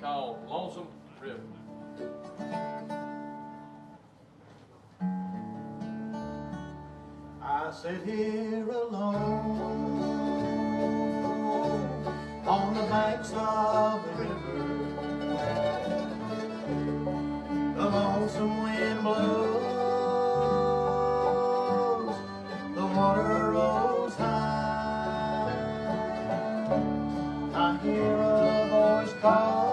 called Lonesome River. I sit here alone on the banks of the river. The lonesome wind blows, the water rolls high. I hear a voice call.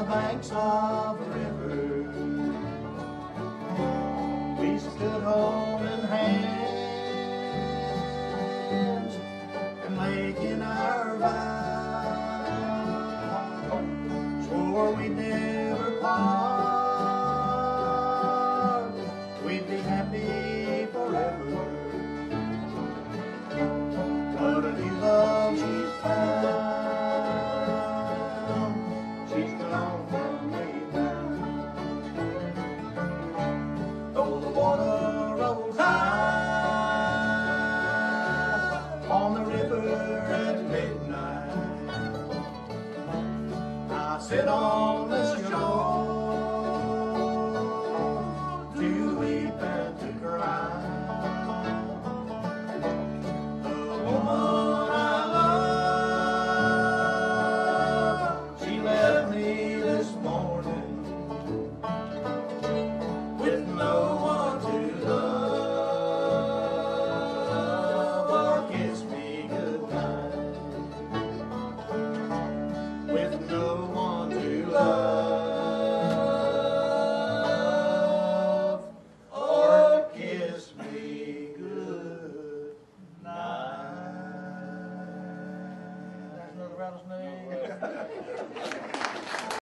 the banks of a river. We stood holding hands and making our vows. Swore we'd never part. sit on the Charles' name?